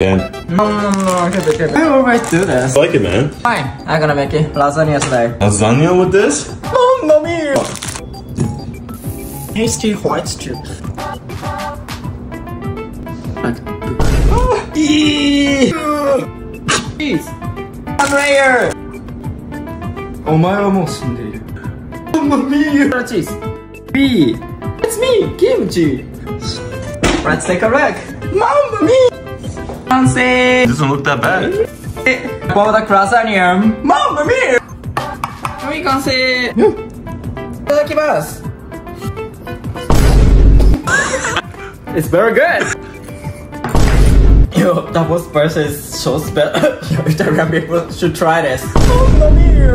Dan. No, no, no, no, I can't do it. I will right do this. I like it, man. Fine, I'm gonna make it. Lasagna today. Lasagna with this? Oh, mommy! Tasty white chips. Oh. Jeez. I'm right here. Oh my, almost in there. Oh, mommy! Cheese. B. It's me, kimchi. Let's take a wreck. Mamma mia! Doesn't look that bad. Eh. Bowl the croissant. Mamma mia! Here we. It's very good. Yo, that was versus so special. Yo, Italian people should try this. Mamma mia!